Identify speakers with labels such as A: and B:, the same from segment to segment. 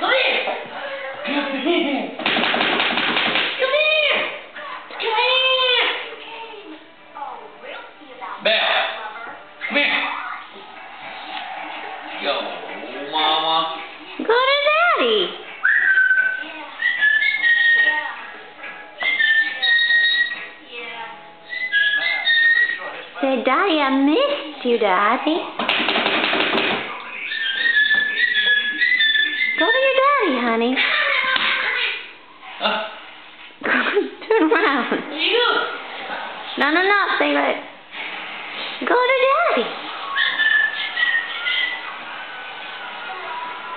A: Come here. Come here. Come here. Come. Come here. Yo, mama.
B: Go to daddy. Say, Daddy, I missed you, Daddy. Honey.
A: Uh,
B: Turn around.
A: you.
B: No, no, no. Say like, go to daddy.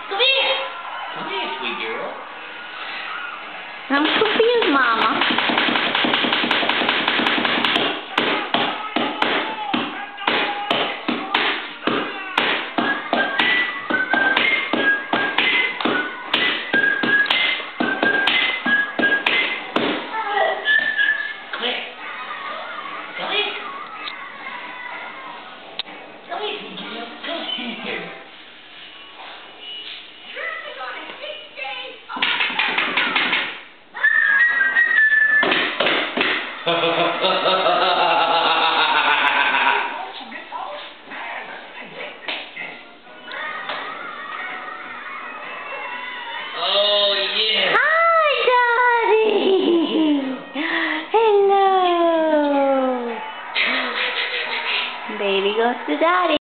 A: Come here. Come here, sweet girl.
B: I'm confused, Mama.
A: Oh.
B: Baby goes to Daddy.